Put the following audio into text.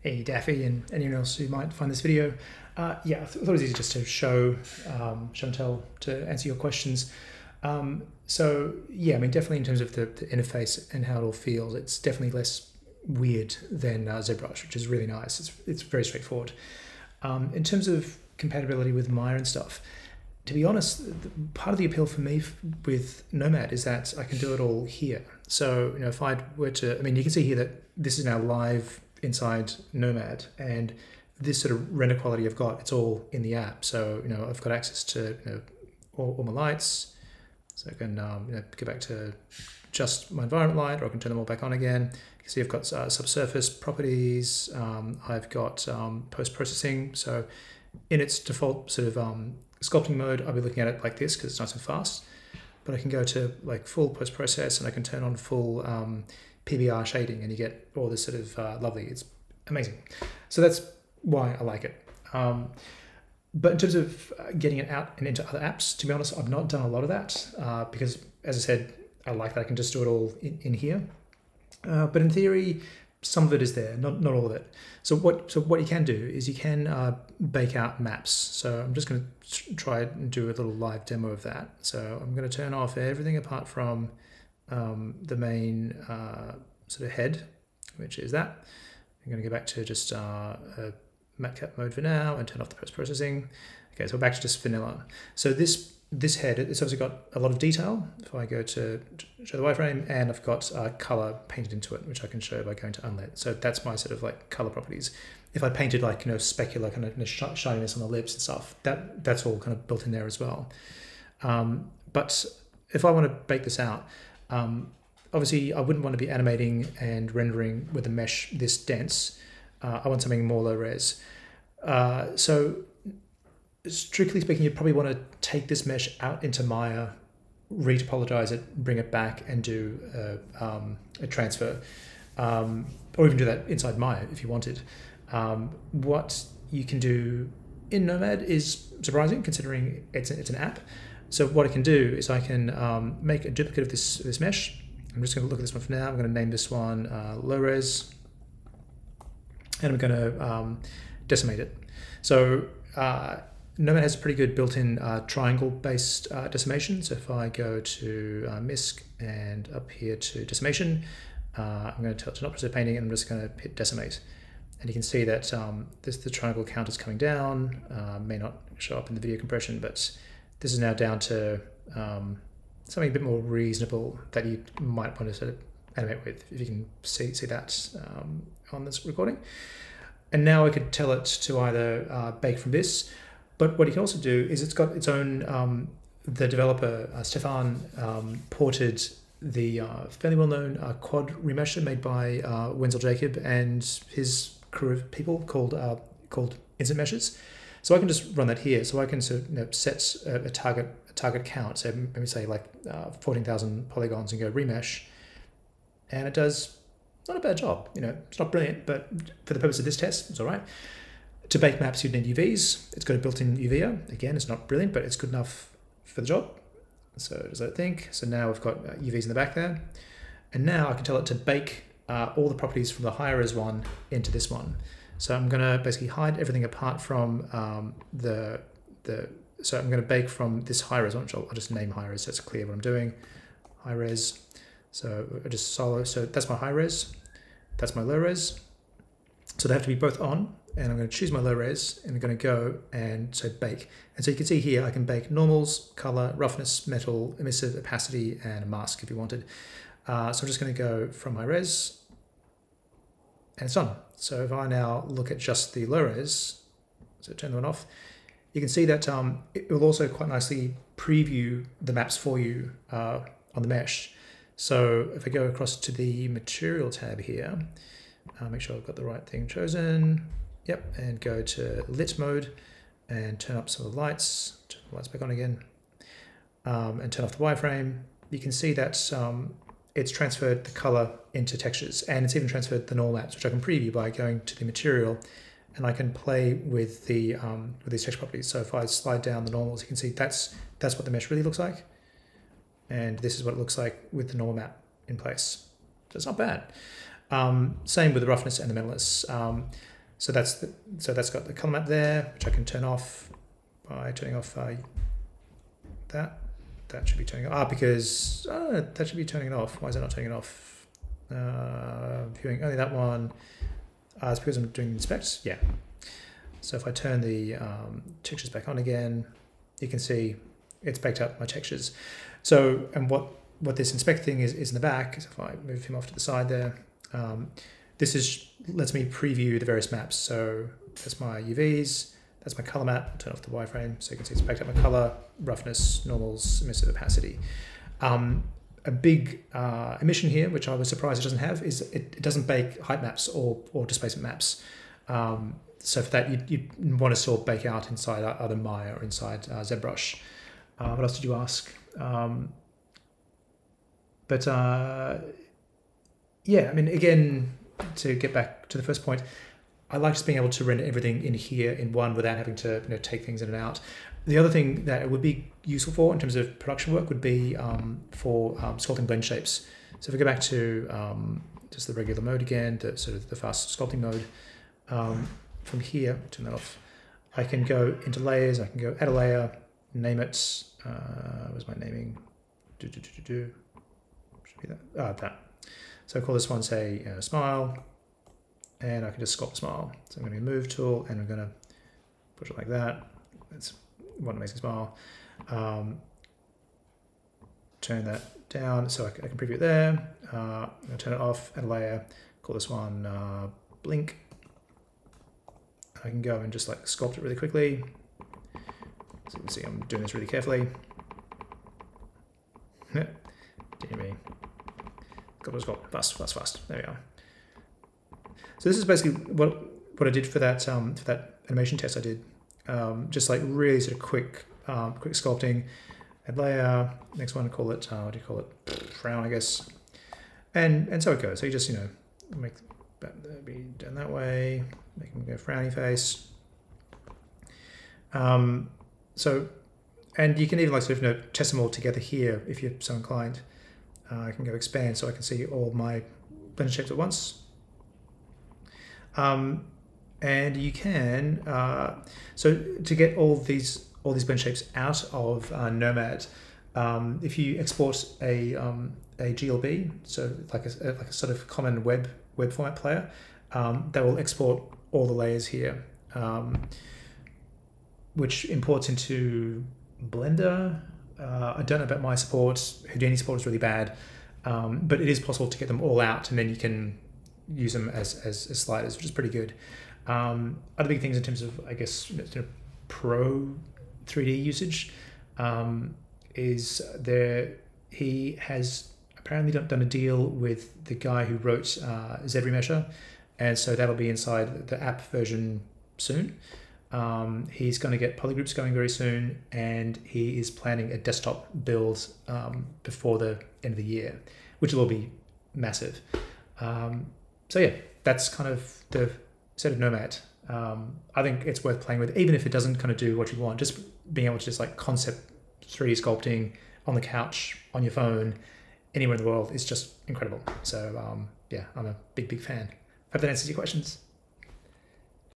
Hey Daffy and anyone else who might find this video. Uh, yeah, I thought it was easy just to show, um, to answer your questions. Um, so yeah, I mean, definitely in terms of the, the, interface and how it all feels, it's definitely less weird than uh, ZBrush, which is really nice. It's, it's very straightforward. Um, in terms of compatibility with Maya and stuff, to be honest, part of the appeal for me with Nomad is that I can do it all here. So, you know, if I were to, I mean, you can see here that this is now live inside Nomad and this sort of render quality I've got, it's all in the app. So, you know, I've got access to you know, all, all my lights. So I can um, you know, go back to just my environment light or I can turn them all back on again. You can see I've got uh, subsurface properties. Um, I've got um, post-processing. So in its default sort of um, sculpting mode, I'll be looking at it like this because it's nice and fast. But I can go to like full post-process and I can turn on full um, PBR shading and you get all this sort of uh, lovely, it's amazing. So that's why I like it. Um, but in terms of uh, getting it out and into other apps, to be honest, I've not done a lot of that uh, because, as I said, I like that I can just do it all in, in here. Uh, but in theory, some of it is there, not, not all of it. So what so what you can do is you can uh, bake out maps. So I'm just going to try and do a little live demo of that. So I'm going to turn off everything apart from um, the main uh, sort of head, which is that. I'm going to go back to just uh, matcap mode for now and turn off the post-processing. Okay, so we're back to just vanilla. So this this head, it's obviously got a lot of detail. If I go to show the wireframe and I've got uh, color painted into it, which I can show by going to unlit. So that's my sort of like color properties. If I painted like, you know, specular kind of shininess on the lips and stuff, that that's all kind of built in there as well. Um, but if I want to bake this out, um, obviously I wouldn't want to be animating and rendering with a mesh this dense. Uh, I want something more low res. Uh, so strictly speaking, you'd probably want to take this mesh out into Maya, retopologize it, bring it back, and do a, um, a transfer, um, or even do that inside Maya if you wanted. Um, what you can do in Nomad is surprising considering it's, it's an app. So what I can do is I can um, make a duplicate of this, this mesh. I'm just going to look at this one for now. I'm going to name this one uh, low res, and I'm going to um, decimate it. So uh, Nomad has a pretty good built-in uh, triangle-based uh, decimation. So if I go to uh, MISC and up here to decimation, uh, I'm going to tell it to painting and I'm just going to hit decimate. And you can see that um, this the triangle count is coming down. Uh, may not show up in the video compression, but this is now down to um, something a bit more reasonable that you might want to sort of animate with, if you can see, see that um, on this recording. And now I could tell it to either uh, bake from this, but what you can also do is it's got its own, um, the developer, uh, Stefan, um, ported the uh, fairly well-known uh, quad remesher made by uh, Wenzel Jakob and his crew of people called uh, called Instant Meshes. So I can just run that here. So I can sort of, you know, set a, a, target a target count. So let me say like uh, 14,000 polygons and go remesh. And it does not a bad job. You know, it's not brilliant, but for the purpose of this test, it's all right. To bake maps, you'd need UVs. It's got a built-in UVer. Again, it's not brilliant, but it's good enough for the job. So does that think? So now we've got uh, UVs in the back there. And now I can tell it to bake uh, all the properties from the higher res one into this one. So I'm going to basically hide everything apart from um, the, the, so I'm going to bake from this high res which I'll, just name high res so it's clear what I'm doing. High res. So I just solo, so that's my high res. That's my low res. So they have to be both on and I'm going to choose my low res and I'm going to go and so bake. And so you can see here I can bake normals, color, roughness, metal, emissive, opacity, and a mask if you wanted. Uh, so I'm just going to go from my res and it's on. So if I now look at just the low res, so turn that one off, you can see that um, it will also quite nicely preview the maps for you uh, on the mesh. So if I go across to the material tab here, uh, make sure I've got the right thing chosen. Yep, and go to lit mode and turn up some of the lights, turn the lights back on again, um, and turn off the wireframe. You can see that um, it's transferred the color into textures and it's even transferred the normal maps, which I can preview by going to the material and I can play with the um, with these texture properties. So if I slide down the normals, you can see that's that's what the mesh really looks like. And this is what it looks like with the normal map in place. So it's not bad. Um, same with the roughness and the metalness. Um, so that's the, so that's got the color map there, which I can turn off by turning off uh, that. That should be turning off. Ah, because uh, that should be turning it off. Why is it not turning it off? Uh, viewing only that one. Uh, it's because I'm doing inspects. Yeah. So if I turn the um, textures back on again, you can see it's backed up my textures. So, and what, what this inspect thing is, is in the back, so if I move him off to the side there, um, this is lets me preview the various maps. So that's my UVs, that's my color map, turn off the wireframe, so you can see it's backed up my color, roughness, normals, emissive opacity. Um, a big uh, emission here, which I was surprised it doesn't have, is it, it doesn't bake height maps or, or displacement maps. Um, so for that, you'd, you'd, want to sort of bake out inside either Maya or inside uh, ZBrush. Uh, what else did you ask? Um, but uh, yeah, I mean, again, to get back to the first point, I like just being able to render everything in here in one without having to you know, take things in and out. The other thing that it would be useful for in terms of production work would be um, for um, sculpting blend shapes. So if we go back to um, just the regular mode again, the sort of the fast sculpting mode, um, from here, turn that off, I can go into layers, I can go add a layer, name it, uh, where's my naming? Do, do, do, do, do. Should be that, ah, that. So I call this one, say, uh, smile, and I can just sculpt smile. So I'm going to move tool, and I'm going to push it like that. That's one amazing smile. Um, turn that down so I can, I can preview it there. Uh, turn it off, add a layer, call this one uh, blink. I can go and just like sculpt it really quickly. So you can see I'm doing this really carefully. Dear me. Got to sculpt fast, fast, fast. There we go. So this is basically what what I did for that um, for that animation test I did. Um, just like really sort of quick um, quick sculpting. Add layer. Next one, call it uh, what do you call it? Frown, I guess. And and so it goes. So you just you know make that be done that way. Make him go frowny face. Um, so, and you can even like sort of you know, test them all together here if you're so inclined. Uh, I can go expand so I can see all my blend shapes at once. Um, and you can, uh, so to get all these all these blend shapes out of uh, Nomad, um, if you export a, um, a GLB, so like a, like a sort of common web web format player, um, that will export all the layers here, um, which imports into Blender. Uh, I don't know about my support. Houdini support is really bad, um, but it is possible to get them all out, and then you can use them as, as, as sliders, which is pretty good. Um, other big things in terms of, I guess, you know, pro 3D usage um, is there. He has apparently done, done a deal with the guy who wrote uh, ZRemesher, and so that'll be inside the app version soon. Um, he's going to get polygroups going very soon, and he is planning a desktop build um, before the end of the year, which will be massive. Um, so yeah, that's kind of the set of Nomad. Um, I think it's worth playing with, even if it doesn't kind of do what you want. Just being able to just like concept 3D sculpting on the couch, on your phone, anywhere in the world is just incredible. So um, yeah, I'm a big, big fan. Hope that answers your questions.